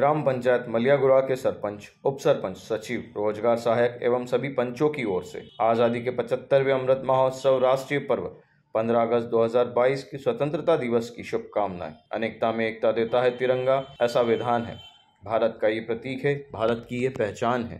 ग्राम पंचायत मलियागुड़ा के सरपंच, उप सरपंच सचिव, रोज़गार सहायक एवं सभी पंचों की ओर से आज़ादी के पचहत्तरवें अमृत महोत्सव राष्ट्रीय पर्व 15 अगस्त 2022 की स्वतंत्रता दिवस की शुभकामनाएँ। अनेकता में एकता देता है तिरंगा, ऐसा विधान है। भारत का ये प्रतीक है, भारत की ये पहचान है।